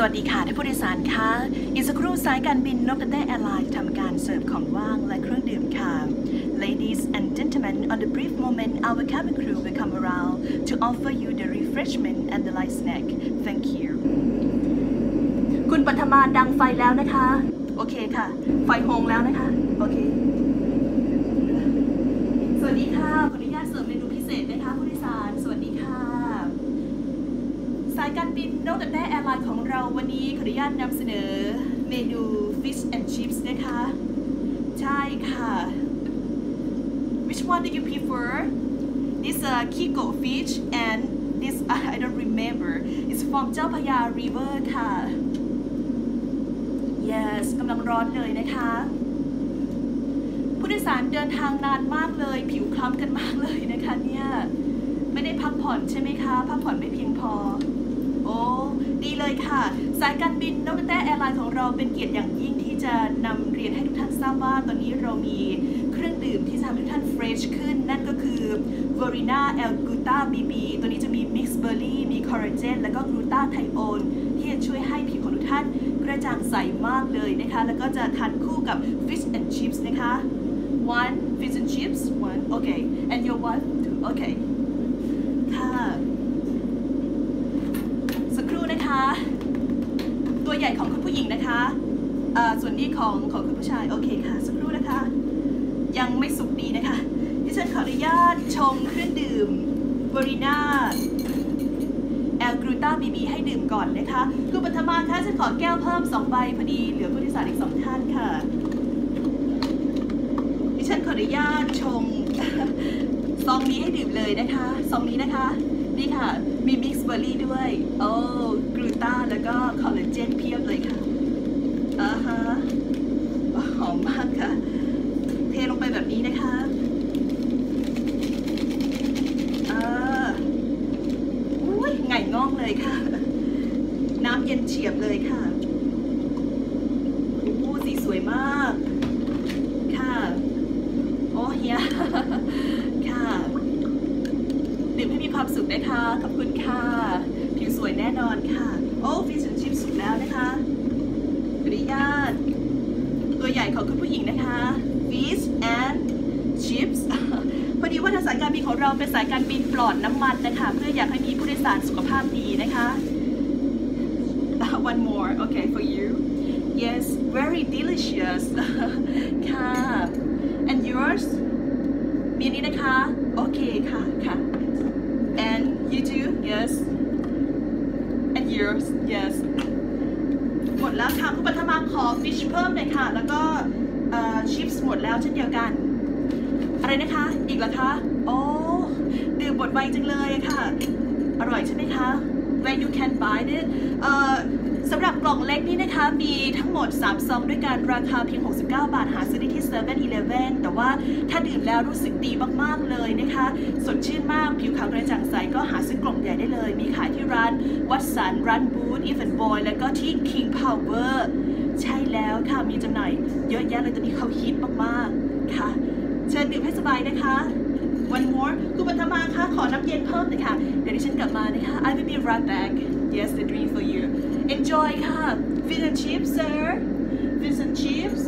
สวัสดีค่ะท่านผู้โดยสารคะอีกสักครู่สายการบินนกแตดแต้แอร์ไลน์ทำการเสิร์ฟของว่างและเครื่องดื่มค่ะ Ladies and gentlemen on the brief moment our cabin crew will come around to offer you the refreshment and the light snack thank you คุณปัทมาดับไฟแล้วนะคะ โอเคค่ะ ไฟโฮงแล้วนะคะ โอเค สวัสดีค่ะ ขออนุญาตเสิร์ฟเมนูพิเศษนะคะผู้โดยสาร สวัสดีค่ะสายการบินนกแต่แอร์ไลน์ของเราวันนี้ขออนุญาตนำเสนอเมนู fish and chips นะคะ ใช่ค่ะ Which one do you prefer? This uh, Kiko fish and this I don't remember. It's from เจ้าพยา river ค่ะ Yes กำลังร้อนเลยนะคะ ผู้โดยสารเดินทางนานมากเลย ผิวคล้ำกันมากเลยนะคะเนี่ยไม่ได้พักผ่อนใช่ไหมคะ พักผ่อนไม่เพียงพอ อ้ ดีเลยค่ะ สายการบินนกแตดแต้แอร์ไลน์ของเราเป็นเกียรติอย่างยิ่งที่จะนำเรียนให้ทุกท่านทราบว่า ตอนนี้เรามีเครื่องดื่มที่ทำให้ทุกท่าน fresh ขึ้น นั่นก็คือ v e r i n a L g l u t a BB ตัวนี้จะมี Mix Berry มีคอลลาเจนและก็กลูตาไทโอนที่จะช่วยให้ผิวของทุกท่านกระจ่างใสมากเลยนะคะ แล้วก็จะทานคู่กับ Fish and Chips นะคะ one fish and chips one okay and your one two okay ค่ะ สักครู่นะคะ ตัวใหญิงนะคะส่วนนี้ของของคุณผู้ชายโอเคค่ะสักครู่นะคะ ยังไม่สุกดีนะคะดิฉันขออนุญาตชงเครื่องดื่มบริน่าแอลกรูต้าบีบีให้ดื่มก่อนนะคะคุณปัทมาคะฉันขอแก้วเพิ่ม2ใบพอดีเหลือผู้โดยสารอีก2ท่านค่ะ ขออนุญาตชงซองนี้ให้ดื่มเลยนะคะซองนี้นะคะนี่ค่ะ มีมิกซ์เบอร์รี่ด้วย โอ้กลูตาแล้วก็คอลลาเจนเพียบเลยค่ะอ่าฮะหอมมากค่ะ เทลงไปแบบนี้นะคะอ่าอุ้ยไงง่องเลยค่ะ น้ำเย็นเฉียบเลยค่ะโอ้สีสวยมาก ค่ะ โอ้เฮีย ค่ะ ดื่มให้มี ความสุขนะคะ ขอบคุณค่ะ ผิวสวยแน่นอนค่ะ โอ้ฟิชชิ p สุกแล้วนะคะขออนุญาตตัวใหญ่ของคุณผู้หญิงนะคะ fish and chips พอดีว่าทางสายการบินของเราเป็นสายการบินปลอดน้ำมันนะคะ เพื่ออยากให้มีผู้โดยสารสุขภาพดีนะคะ one more okay for you yes very delicious ค่ะ and yours มีนี้นะคะ โอเคค่ะ ค่ะ and you too yes and yours yes หมดแล้วค่ะคุณปัทมาขอ fish เพิ่มหน่อยค่ะ แล้วก็ชิปส์หมดแล้วเช่นเดียวกัน อะไรนะคะ อีกเหรอคะ โอ้ดื่มหมดไวจังเลยค่ะ อร่อยใช่ไหมคะ when you can buy it uh ล่องเล็กนี่นะคะมีทั้งหมด 3 ซองด้วยกันราคาเพียง 69 บาท หาซื้อได้ที่7 e เ e ่ e อแต่ว่าถ้าดื่มแล้วรู้สึกดีมากๆเลยนะคะ สดชื่นมากผิวขาวกระจ่างใสก็หาซื้อกล่องใหญ่ได้เลย มีขายที่ร้านวัตสันร้านบูธอีเวนบอยแล้วก็ที่ King Power ใช่แล้วค่ะมีจำหน่ายเยอะแยะเลยตอนนี้เขาฮิตมากๆค่ะ เชิญดื่มให้สบายนะคะ one more คุณปัทมาคะขอน้ำเย็นเพิ่มหน่อยค่ะ เดี๋ยวดิฉันกลับมานะคะ I will be right back yes the drink for you enjoy ค่ะ fish and chips sir? Fish and chips